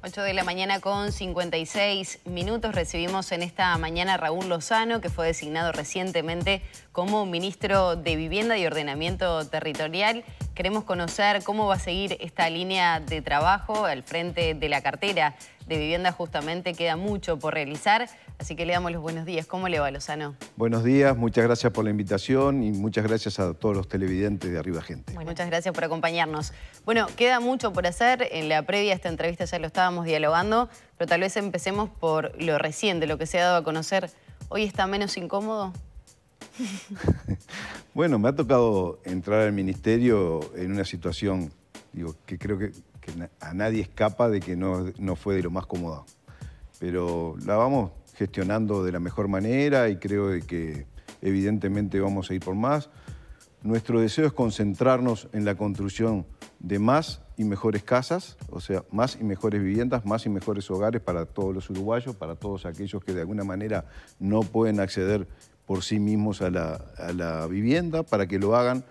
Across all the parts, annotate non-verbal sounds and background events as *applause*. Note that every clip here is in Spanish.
8 de la mañana con 56 minutos recibimos en esta mañana a Raúl Lozano, que fue designado recientemente como ministro de Vivienda y Ordenamiento Territorial. Queremos conocer cómo va a seguir esta línea de trabajo al frente de la cartera de vivienda. Justamente queda mucho por realizar, así que le damos los buenos días. ¿Cómo le va, Lozano? Buenos días, muchas gracias por la invitación y muchas gracias a todos los televidentes de Arriba Gente. muchas gracias por acompañarnos. Bueno, queda mucho por hacer. En la previa a esta entrevista ya lo estábamos dialogando, pero tal vez empecemos por lo reciente, lo que se ha dado a conocer. ¿Hoy está menos incómodo? *laughs* bueno, me ha tocado entrar al ministerio en una situación digo, que creo que, a nadie escapa de que no, no, fue de lo más cómodo. Pero la vamos gestionando de la mejor manera y creo que evidentemente vamos a ir por más. Nuestro deseo es concentrarnos en la construcción de más y mejores casas, o sea, más y mejores viviendas, más y mejores hogares para todos los uruguayos, para todos aquellos que de alguna manera no pueden acceder por sí mismos a la, vivienda para que lo hagan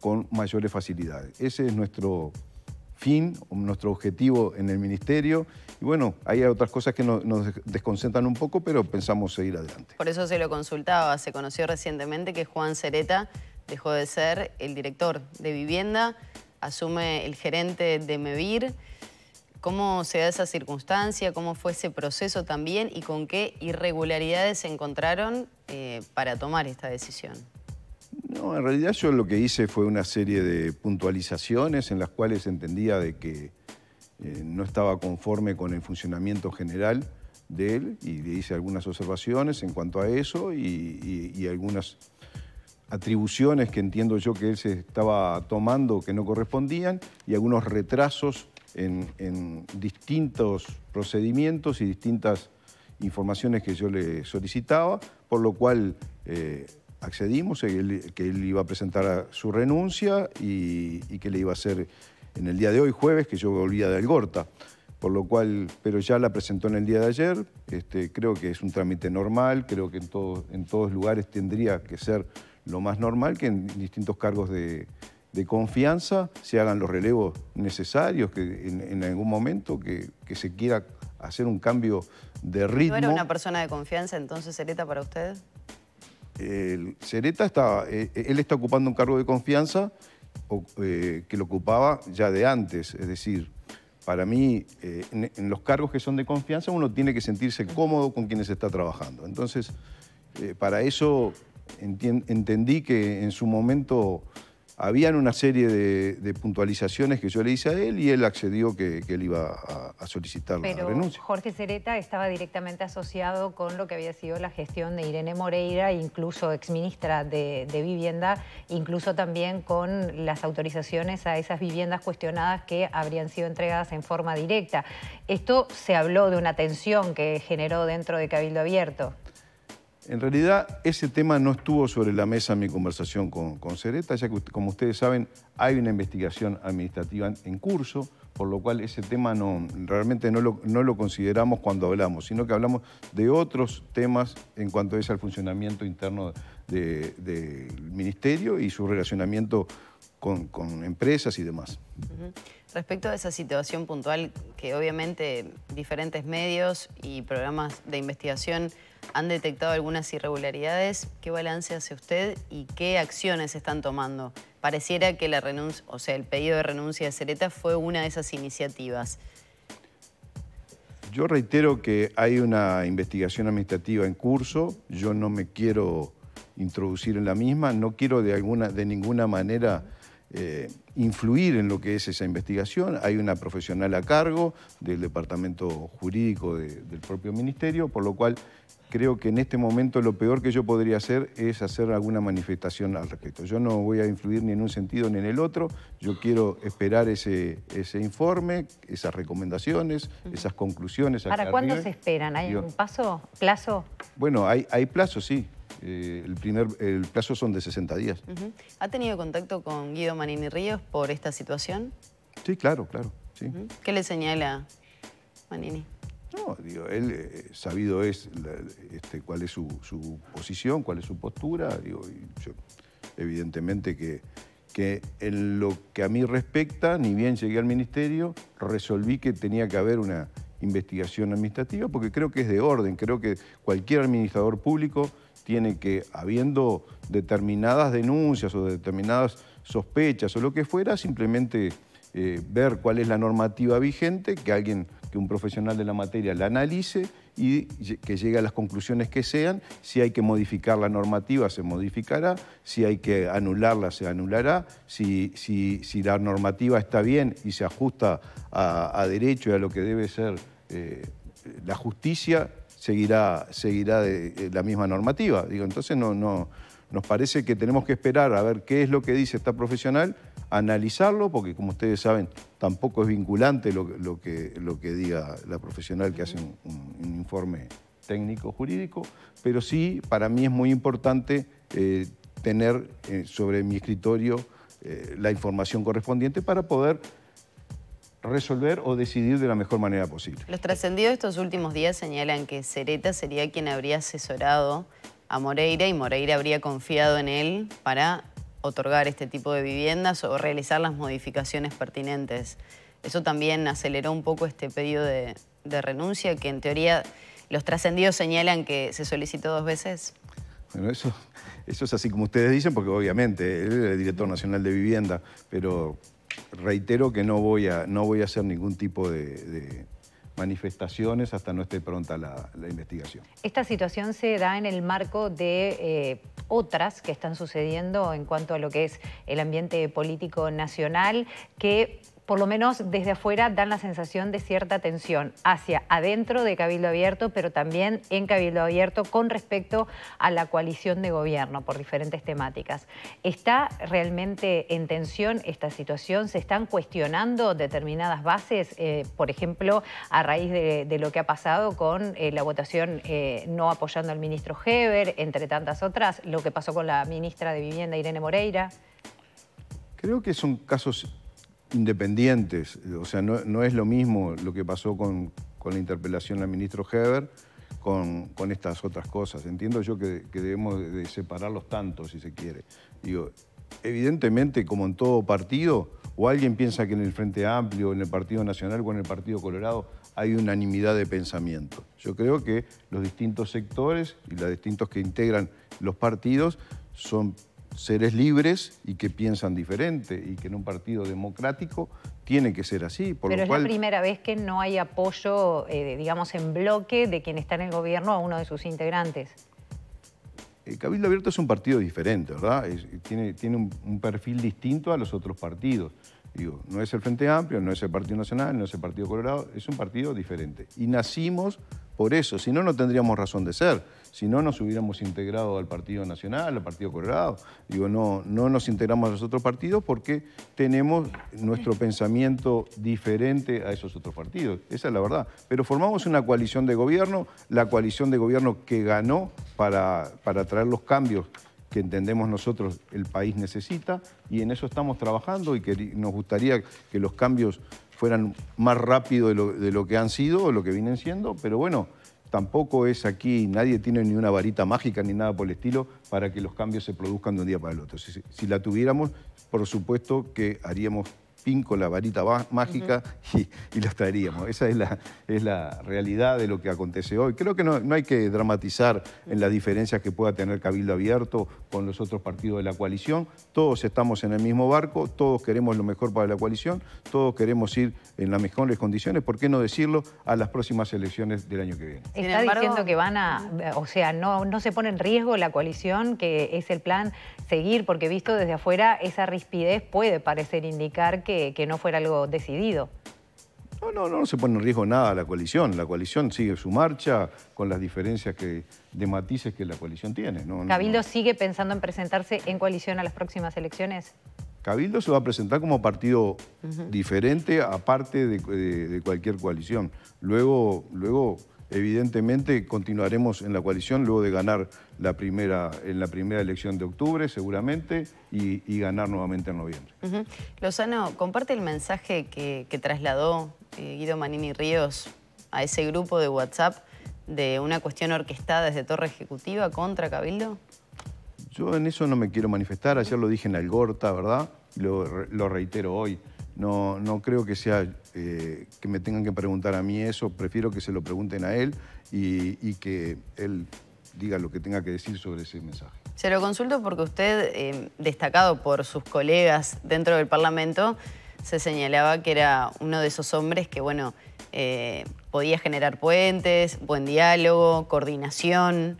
con mayores facilidades. Ese es nuestro fin, nuestro objetivo en el Ministerio. Y bueno, hay otras cosas que nos, desconcentran un poco, pero pensamos seguir adelante. Por eso se lo consultaba. Se conoció recientemente que Juan Cereta dejó de ser el director de vivienda, asume el gerente de MEVIR. ¿Cómo se da esa circunstancia? ¿Cómo fue ese proceso también? ¿Y con qué irregularidades se encontraron eh, para tomar esta decisión? No, en realidad yo lo que hice fue una serie de puntualizaciones en las cuales entendía de que eh, no estaba conforme con el funcionamiento general de él y le hice algunas observaciones en cuanto a eso y algunas atribuciones que entiendo yo que él se estaba tomando que no correspondían y algunos retrasos en, distintos procedimientos y distintas informaciones que yo le solicitaba, por lo cual eh, accedimos, que él, iba a presentar su renuncia y, que le iba a hacer en el día de hoy, jueves, que yo volvía de Algorta. Por lo cual, pero ya la presentó en el día de ayer, este, creo que es un trámite normal, creo que en, en todos lugares tendría que ser lo más normal que en distintos cargos de, de confianza se hagan los relevos necesarios, que en, algún momento que, se quiera hacer un cambio de ritmo. ¿No era una persona de confianza entonces Cereta para usted? El, Cereta está, eh, él está ocupando un cargo de confianza eh, que lo ocupaba ya de antes, es decir, para mí, eh, en, los cargos que son de confianza uno tiene que sentirse cómodo con quienes está trabajando. Entonces, para eso entendí que en su momento habían una serie de, puntualizaciones que yo le hice a él y él accedió que, él iba a, solicitar la renuncia. Jorge Cereta estaba directamente asociado con lo que había sido la gestión de Irene Moreira, incluso exministra de, de Vivienda, incluso también con las autorizaciones a esas viviendas cuestionadas que habrían sido entregadas en forma directa. Esto se habló de una tensión que generó dentro de Cabildo Abierto. En realidad, ese tema no estuvo sobre la mesa en mi conversación con, con Cereta, ya que, como ustedes saben, hay una investigación administrativa en curso, por lo cual ese tema no, realmente no lo, consideramos cuando hablamos, sino que hablamos de otros temas en cuanto a ese al funcionamiento interno del Ministerio y su relacionamiento con, empresas y demás. Respecto a esa situación puntual, que obviamente diferentes medios y programas de investigación han detectado algunas irregularidades, ¿qué balance hace usted y qué acciones están tomando? Pareciera que el pedido de renuncia de Cereta fue una de esas iniciativas. Yo reitero que hay una investigación administrativa en curso, yo no me quiero introducir en la misma, no quiero de, alguna, de ninguna manera eh, influir en lo que es esa investigación. Hay una profesional a cargo del departamento jurídico del propio ministerio, por lo cual creo que en este momento lo peor que yo podría hacer es hacer alguna manifestación al respecto. Yo no voy a influir ni en un sentido ni en el otro, yo quiero esperar ese, ese informe, esas recomendaciones, esas conclusiones. ¿Para cuándo se esperan? ¿Hay un paso, plazo? Bueno, hay, hay plazo, sí. Eh, el, primer, el plazo son de 60 días. ¿Ha tenido contacto con Guido Manini Ríos por esta situación? Sí, claro, claro. Sí. ¿Qué le señala Manini? No, digo, él eh, sabido es este, cuál es su, posición, cuál es su postura. Digo, evidentemente que, que en lo que a mí respecta, ni bien llegué al ministerio, resolví que tenía que haber una investigación administrativa porque creo que es de orden, creo que cualquier administrador público tiene que, habiendo determinadas denuncias o determinadas sospechas o lo que fuera, simplemente eh, ver cuál es la normativa vigente, que alguien, que un profesional de la materia la analice y que llegue a las conclusiones que sean. Si hay que modificar la normativa, se modificará. Si hay que anularla, se anulará. Si, la normativa está bien y se ajusta a, derecho y a lo que debe ser eh, la justicia, seguirá, seguirá de, la misma normativa. Digo, entonces no, no, nos parece que tenemos que esperar a ver qué es lo que dice esta profesional, analizarlo, porque como ustedes saben, tampoco es vinculante lo, que, lo que diga la profesional que hace un, informe técnico jurídico, pero sí para mí es muy importante eh, tener eh, sobre mi escritorio eh, la información correspondiente para poder resolver o decidir de la mejor manera posible. Los trascendidos de estos últimos días señalan que Cereta sería quien habría asesorado a Moreira y Moreira habría confiado en él para otorgar este tipo de viviendas o realizar las modificaciones pertinentes. Eso también aceleró un poco este pedido de, renuncia que en teoría los trascendidos señalan que se solicitó dos veces. Bueno, eso, eso es así como ustedes dicen, porque obviamente él es el director nacional de vivienda, pero reitero que no voy a, no voy a hacer ningún tipo de manifestaciones hasta no esté pronta la, investigación. Esta situación se da en el marco de eh, otras que están sucediendo en cuanto a lo que es el ambiente político nacional, que por lo menos desde afuera dan la sensación de cierta tensión hacia adentro de Cabildo Abierto, pero también en Cabildo Abierto con respecto a la coalición de gobierno por diferentes temáticas. ¿Está realmente en tensión esta situación? ¿Se están cuestionando determinadas bases, eh, por ejemplo, a raíz de, lo que ha pasado con eh, la votación eh, no apoyando al ministro Heber, entre tantas otras, lo que pasó con la ministra de Vivienda, Irene Moreira? Creo que son casos independientes. O sea, no, es lo mismo lo que pasó con, la interpelación al ministro Heber con, estas otras cosas. Entiendo yo que, debemos de, separarlos tanto, si se quiere. Digo, evidentemente, como en todo partido, o alguien piensa que en el Frente Amplio, en el Partido Nacional o en el Partido Colorado hay unanimidad de pensamiento. Yo creo que los distintos sectores y los distintos que integran los partidos son seres libres y que piensan diferente y que en un partido democrático tiene que ser así. Pero es la primera vez que no hay apoyo, eh, digamos, en bloque de quien está en el gobierno a uno de sus integrantes. El Cabildo Abierto es un partido diferente, ¿verdad? tiene tiene un, perfil distinto a los otros partidos. Digo, no es el Frente Amplio, no es el Partido Nacional, no es el Partido Colorado, es un partido diferente. Y nacimos por eso, si no, no tendríamos razón de ser. Si no, nos hubiéramos integrado al Partido Nacional, al Partido Colorado. Digo, no, no nos integramos a los otros partidos porque tenemos nuestro pensamiento diferente a esos otros partidos. Esa es la verdad. Pero formamos una coalición de gobierno, la coalición de gobierno que ganó para, para traer los cambios que entendemos nosotros el país necesita y en eso estamos trabajando y que nos gustaría que los cambios fueran más rápido de lo, de lo que han sido o lo que vienen siendo, pero bueno, tampoco es aquí, nadie tiene ni una varita mágica ni nada por el estilo para que los cambios se produzcan de un día para el otro. si la tuviéramos, por supuesto que haríamos con la varita mágica y, los traeríamos. Esa es la, es la realidad de lo que acontece hoy. Creo que no, hay que dramatizar en las diferencias que pueda tener Cabildo Abierto con los otros partidos de la coalición. Todos estamos en el mismo barco, todos queremos lo mejor para la coalición, todos queremos ir en las mejores condiciones, ¿por qué no decirlo a las próximas elecciones del año que viene? Está diciendo que van a, o sea, no, no se pone en riesgo la coalición, que es el plan seguir, porque visto desde afuera esa rispidez puede parecer indicar que que, no fuera algo decidido. No, no, no se pone en riesgo nada la coalición. La coalición sigue su marcha con las diferencias que, de matices que la coalición tiene. ¿Cabildo sigue pensando en presentarse en coalición a las próximas elecciones? Cabildo se va a presentar como partido diferente, aparte de, cualquier coalición. Luego, luego Evidentemente continuaremos en la coalición luego de ganar la primera, en la primera elección de octubre, seguramente, y, ganar nuevamente en noviembre. Lozano, comparte el mensaje que, trasladó eh, Guido Manini Ríos a ese grupo de WhatsApp de una cuestión orquestada desde Torre Ejecutiva contra Cabildo. Yo en eso no me quiero manifestar, ayer lo dije en Algorta, ¿verdad? Lo, lo reitero hoy. No, no creo que sea eh, que me tengan que preguntar a mí eso, prefiero que se lo pregunten a él y, que él diga lo que tenga que decir sobre ese mensaje. Se lo consulto porque usted, eh, destacado por sus colegas dentro del Parlamento, se señalaba que era uno de esos hombres que, bueno, eh, podía generar puentes, buen diálogo, coordinación.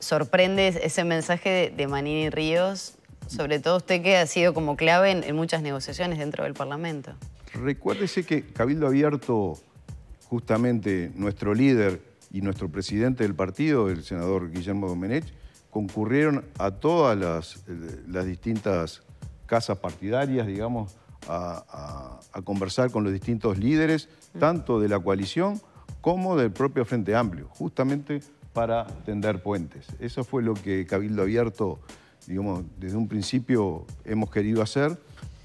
¿Sorprende ese mensaje de Manini Ríos sobre todo usted que ha sido como clave en, muchas negociaciones dentro del Parlamento. Recuérdese que Cabildo Abierto, justamente nuestro líder y nuestro presidente del partido, el senador Guillermo Domenech, concurrieron a todas las, distintas casas partidarias, digamos, a, conversar con los distintos líderes, tanto de la coalición como del propio Frente Amplio, justamente para tender puentes. Eso fue lo que Cabildo Abierto digamos, desde un principio hemos querido hacer.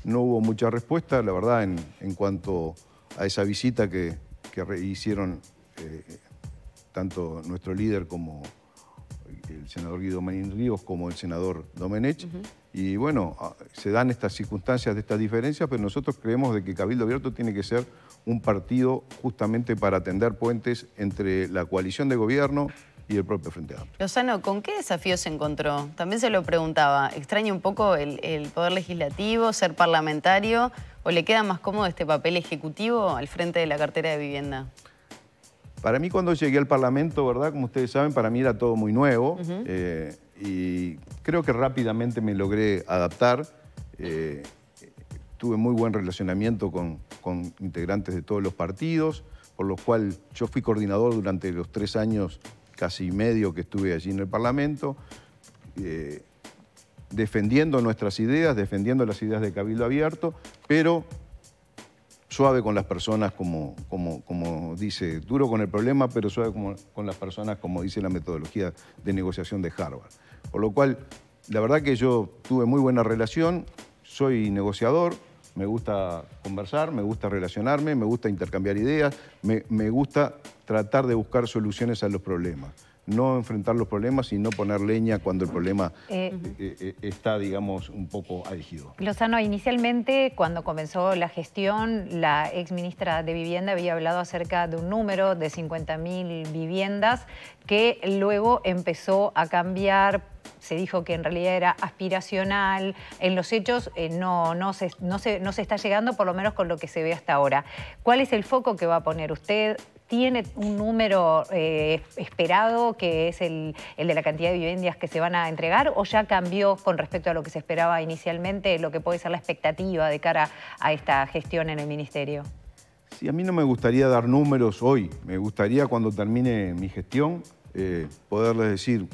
No hubo mucha respuesta, la verdad, en, cuanto a esa visita que, hicieron eh, tanto nuestro líder como el senador Guido Marín Ríos como el senador Domenech. Y bueno, se dan estas circunstancias de estas diferencias, pero nosotros creemos de que Cabildo Abierto tiene que ser un partido justamente para atender puentes entre la coalición de gobierno y el propio Frente Amplio. Lozano, ¿con qué desafíos se encontró? También se lo preguntaba. ¿Extraña un poco el, poder legislativo, ser parlamentario, o le queda más cómodo este papel ejecutivo al frente de la cartera de vivienda? Para mí cuando llegué al Parlamento, ¿verdad? Como ustedes saben, para mí era todo muy nuevo eh, y creo que rápidamente me logré adaptar. Eh, tuve muy buen relacionamiento con, con, integrantes de todos los partidos, por lo cual yo fui coordinador durante los tres años casi medio que estuve allí en el Parlamento, eh, defendiendo nuestras ideas, defendiendo las ideas de Cabildo Abierto, pero suave con las personas, como, como, como dice, duro con el problema, pero suave con las personas, como dice la metodología de negociación de Harvard. Por lo cual, la verdad que yo tuve muy buena relación, soy negociador, me gusta conversar, me gusta relacionarme, me gusta intercambiar ideas, me, me gusta tratar de buscar soluciones a los problemas no enfrentar los problemas y no poner leña cuando el problema eh, eh, eh, está, digamos, un poco adhigido. Lozano, inicialmente cuando comenzó la gestión, la ex ministra de Vivienda había hablado acerca de un número de 50.000 viviendas que luego empezó a cambiar se dijo que en realidad era aspiracional, en los hechos no, no, se, no, se, no se está llegando, por lo menos con lo que se ve hasta ahora. ¿Cuál es el foco que va a poner usted? tiene un número eh, esperado que es el, de la cantidad de viviendas que se van a entregar o ya cambió con respecto a lo que se esperaba inicialmente, lo que puede ser la expectativa de cara a esta gestión en el Ministerio? Sí, a mí no me gustaría dar números hoy, me gustaría cuando termine mi gestión eh, poderles decir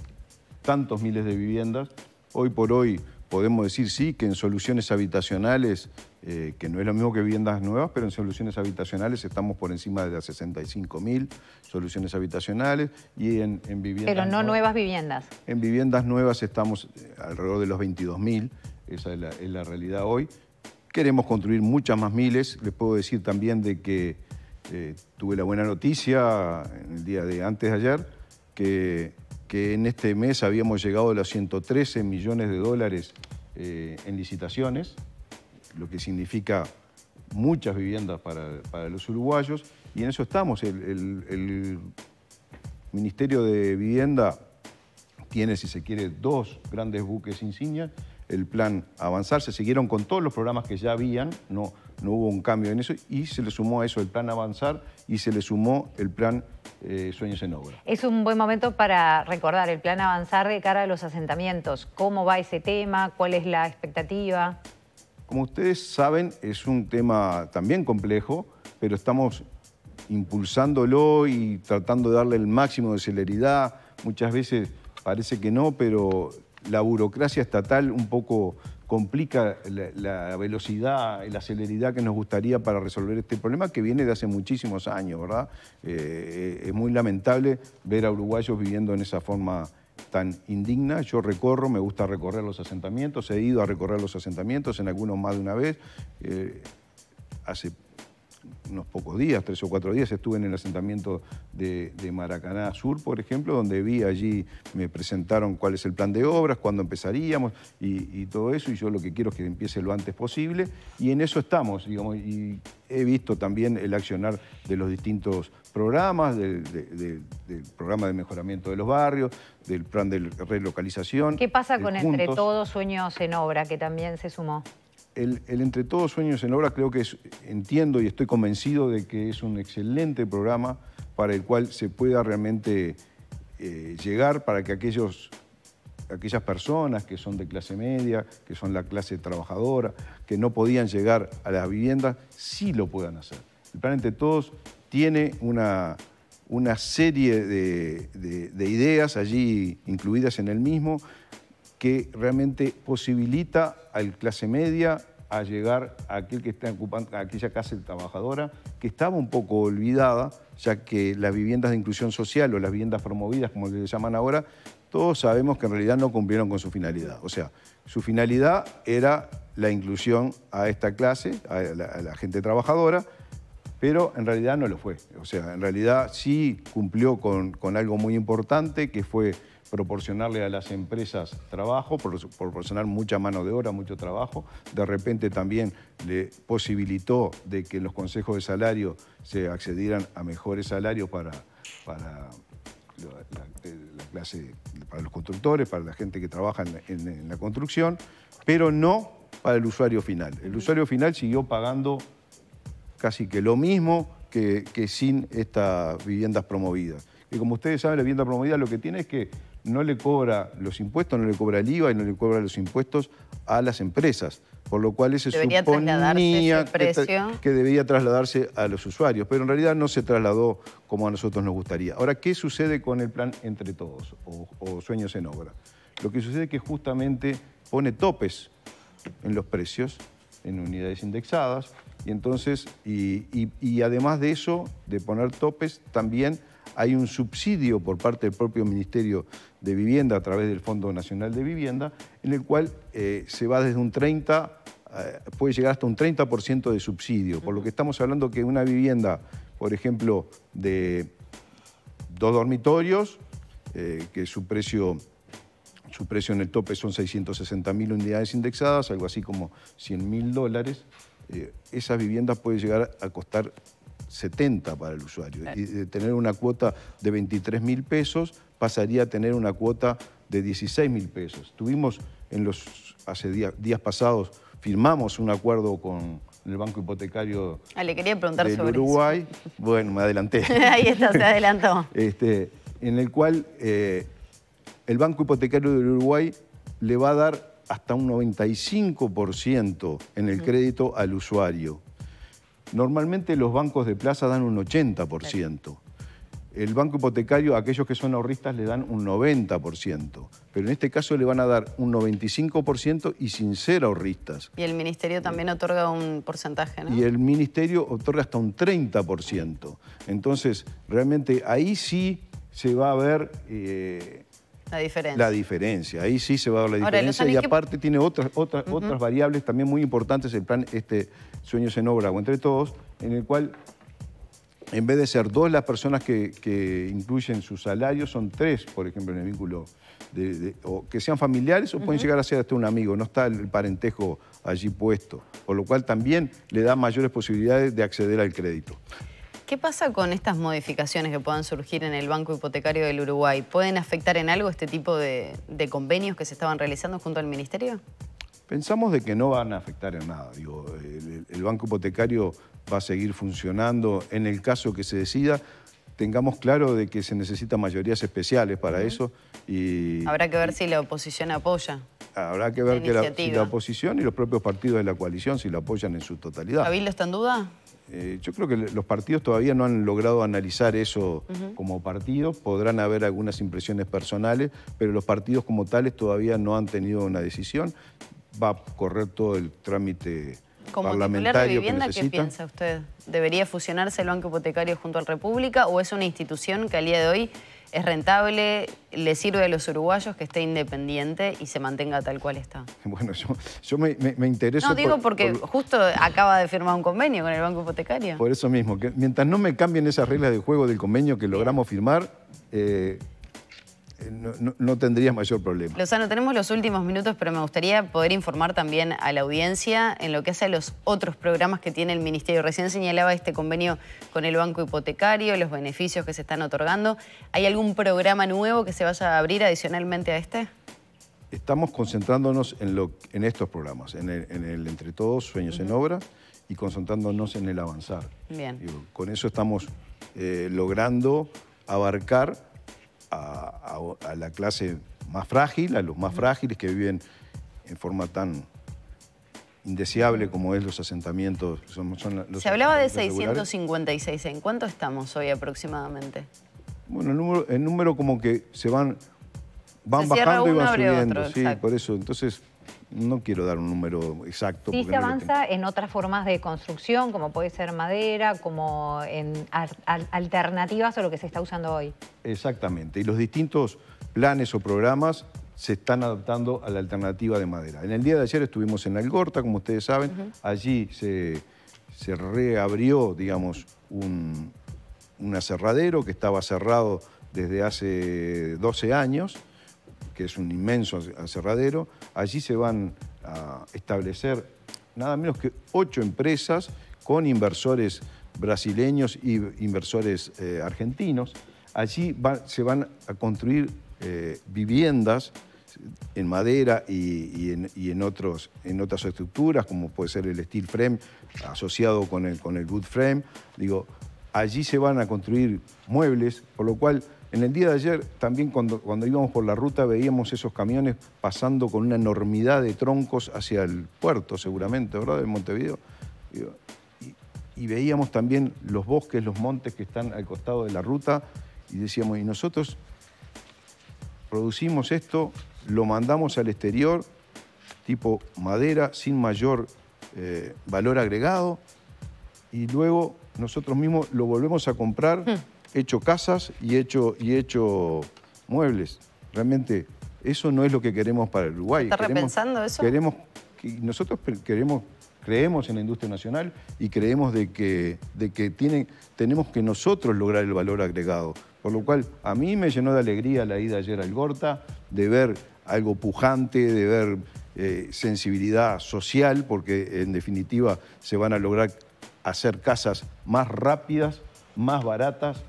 tantos miles de viviendas. Hoy por hoy podemos decir sí que en soluciones habitacionales eh, que no es lo mismo que viviendas nuevas, pero en soluciones habitacionales estamos por encima de las 65.000 soluciones habitacionales y en, viviendas... Pero no nuevas, viviendas. En viviendas nuevas estamos eh, alrededor de los 22.000, esa es la, realidad hoy. Queremos construir muchas más miles, les puedo decir también de que eh, tuve la buena noticia en el día de antes de ayer, que, que en este mes habíamos llegado a los 113 millones de dólares en licitaciones, lo que significa muchas viviendas para, los uruguayos, y en eso estamos. El, Ministerio de Vivienda tiene, si se quiere, dos grandes buques insignias, el plan Avanzar, se siguieron con todos los programas que ya habían, no, no hubo un cambio en eso, y se le sumó a eso el plan Avanzar y se le sumó el plan eh, Sueños en Obra. Es un buen momento para recordar el plan Avanzar de cara a los asentamientos. ¿Cómo va ese tema? ¿Cuál es la expectativa? Como ustedes saben, es un tema también complejo, pero estamos impulsándolo y tratando de darle el máximo de celeridad. Muchas veces parece que no, pero la burocracia estatal un poco complica la, velocidad y la celeridad que nos gustaría para resolver este problema que viene de hace muchísimos años, ¿verdad? Eh, es muy lamentable ver a uruguayos viviendo en esa forma tan indigna. Yo recorro, me gusta recorrer los asentamientos, he ido a recorrer los asentamientos, en algunos más de una vez. Eh, hace unos pocos días, tres o cuatro días, estuve en el asentamiento de, Maracaná Sur, por ejemplo, donde vi allí, me presentaron cuál es el plan de obras, cuándo empezaríamos y, todo eso, y yo lo que quiero es que empiece lo antes posible, y en eso estamos, digamos, y he visto también el accionar de los distintos programas, del, programa de mejoramiento de los barrios, del plan de relocalización. ¿Qué pasa con Entre Todos Sueños en Obra, que también se sumó? El, Entre Todos Sueños en Obra creo que entiendo y estoy convencido de que es un excelente programa para el cual se pueda realmente eh, llegar para que aquellos, aquellas personas que son de clase media, que son la clase trabajadora, que no podían llegar a las viviendas, sí lo puedan hacer. El Plan Entre Todos tiene una, una serie de, de ideas allí incluidas en el mismo que realmente posibilita al clase media a llegar a aquel que está ocupando, aquella clase trabajadora que estaba un poco olvidada, ya que las viviendas de inclusión social o las viviendas promovidas, como le llaman ahora, todos sabemos que en realidad no cumplieron con su finalidad. O sea, su finalidad era la inclusión a esta clase, a la, gente trabajadora, pero en realidad no lo fue. O sea, en realidad sí cumplió con algo muy importante, que fue proporcionarle a las empresas trabajo, proporcionar mucha mano de obra, mucho trabajo. De repente también le posibilitó de que los consejos de salario se accedieran a mejores salarios para, para la, clase, para los constructores, para la gente que trabaja en, la construcción, pero no para el usuario final. El usuario final siguió pagando casi que lo mismo que, que sin estas viviendas promovidas. Y como ustedes saben, la vivienda promovida lo que tiene es que no le cobra los impuestos, no le cobra el IVA y no le cobra los impuestos a las empresas, por lo cual ese debería suponía que, que, debía trasladarse a los usuarios, pero en realidad no se trasladó como a nosotros nos gustaría. Ahora, ¿qué sucede con el plan Entre Todos o, Sueños en Obra? Lo que sucede es que justamente pone topes en los precios, en unidades indexadas, y entonces, y además de eso, de poner topes, también hay un subsidio por parte del propio Ministerio de Vivienda a través del Fondo Nacional de Vivienda, en el cual eh, se va desde un 30, eh, puede llegar hasta un 30% de subsidio, por lo que estamos hablando que una vivienda, por ejemplo, de dos dormitorios, eh, que su precio su precio en el tope son 660 mil unidades indexadas, algo así como 100 mil dólares. esas viviendas pueden llegar a costar 70 para el usuario. Y de tener una cuota de 23 mil pesos pasaría a tener una cuota de 16 mil pesos. Tuvimos en los, hace días, pasados, firmamos un acuerdo con el Banco Hipotecario ah, le quería preguntar del Uruguay. Bueno, me adelanté. *laughs* Ahí está, se adelantó. Este, en el cual eh, el Banco Hipotecario del Uruguay le va a dar hasta un 95% en el crédito al usuario. Normalmente los bancos de plaza dan un 80%. El banco hipotecario, a aquellos que son ahorristas, le dan un 90%. Pero en este caso le van a dar un 95% y sin ser ahorristas. Y el ministerio también otorga un porcentaje, ¿no? Y el ministerio otorga hasta un 30%. Entonces, realmente ahí sí se va a ver... Eh, la diferencia. La diferencia, ahí sí se va a ver la diferencia y aparte tiene otras, otras, otras variables también muy importantes el plan este Sueños en Obra o Entre Todos, en el cual en vez de ser dos las personas que, incluyen su salario, son tres, por ejemplo, en el vínculo, de, o que sean familiares o pueden llegar a ser hasta un amigo, no está el parentejo allí puesto, por lo cual también le da mayores posibilidades de acceder al crédito. ¿Qué pasa con estas modificaciones que puedan surgir en el Banco Hipotecario del Uruguay? ¿Pueden afectar en algo este tipo de, convenios que se estaban realizando junto al Ministerio? Pensamos de que no van a afectar en nada. el, Banco Hipotecario va a seguir funcionando en el caso que se decida. Tengamos claro de que se necesitan mayorías especiales para eso. Y, Habrá que ver si la oposición apoya. Habrá que ver que la, si la oposición y los propios partidos de la coalición si la apoyan en su totalidad. ¿Cabildo está en duda? Eh, yo creo que los partidos todavía no han logrado analizar eso como partidos, podrán haber algunas impresiones personales, pero los partidos como tales todavía no han tenido una decisión. Va a correr todo el trámite como parlamentario de vivienda, ¿qué piensa usted? ¿Debería fusionarse el Banco Hipotecario junto al República o es una institución que al día de hoy ¿Es rentable? ¿Le sirve a los uruguayos que esté independiente y se mantenga tal cual está? *laughs* Bueno, yo, me, me, intereso... No, digo porque justo acaba de firmar un convenio con el Banco Hipotecario. Por eso mismo, que mientras no me cambien esas reglas de juego del convenio que logramos firmar, eh, eh, no, tendría mayor problema. Lozano, tenemos los últimos minutos, pero me gustaría poder informar también a la audiencia en lo que hace a los otros programas que tiene el Ministerio. Recién señalaba este convenio con el Banco Hipotecario, los beneficios que se están otorgando. ¿Hay algún programa nuevo que se vaya a abrir adicionalmente a este? Estamos concentrándonos en, lo, en estos programas, en el, Entre Todos, Sueños en Obra, y concentrándonos en el avanzar. Bien. con eso estamos eh, logrando abarcar a, la clase más frágil, a los más frágiles que viven en forma tan indeseable como es los asentamientos. Se hablaba de 656, ¿en cuánto estamos hoy aproximadamente? Bueno, el número, el número como que se van, van bajando y van subiendo, sí, por eso. Entonces, no quiero dar un número exacto. Sí se avanza en otras formas de construcción, como puede ser madera, como en alternativas a lo que se está usando hoy. Exactamente, y los distintos planes o programas se están adaptando a la alternativa de madera. En el día de ayer estuvimos en Algorta, como ustedes saben, allí se, reabrió, digamos, un, un aserradero que estaba cerrado desde hace 12 años, que es un inmenso aserradero. Allí se van a establecer nada menos que ocho empresas con inversores brasileños y inversores eh, argentinos. Allí se van a construir eh, viviendas en madera y, en, otros, en otras estructuras, como puede ser el steel frame asociado con el, con el wood frame. Digo, allí se van a construir muebles, por lo cual en el día de ayer, también cuando, cuando íbamos por la ruta, veíamos esos camiones pasando con una enormidad de troncos hacia el puerto, seguramente, ¿verdad?, de Montevideo. Y, veíamos también los bosques, los montes que están al costado de la ruta, y decíamos, y nosotros producimos esto, lo mandamos al exterior, tipo madera, sin mayor eh, valor agregado, y luego nosotros mismos lo volvemos a comprar. Hmm hecho casas y hecho, y hecho muebles. Realmente eso no es lo que queremos para el Uruguay. ¿Está repensando eso? Queremos, nosotros queremos, creemos en la industria nacional y creemos de que, de que tenemos que nosotros lograr el valor agregado. Por lo cual, a mí me llenó de alegría la ida ayer al Gorta, de ver algo pujante, de ver eh, sensibilidad social, porque en definitiva se van a lograr hacer casas más rápidas, más baratas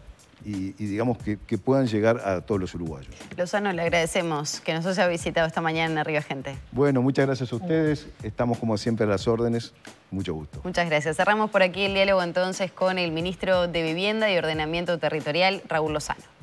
y, digamos que, puedan llegar a todos los uruguayos. Lozano, le agradecemos que nos haya visitado esta mañana en Arriba Gente. Bueno, muchas gracias a ustedes. Estamos como siempre a las órdenes. Mucho gusto. Muchas gracias. Cerramos por aquí el diálogo entonces con el ministro de Vivienda y Ordenamiento Territorial, Raúl Lozano.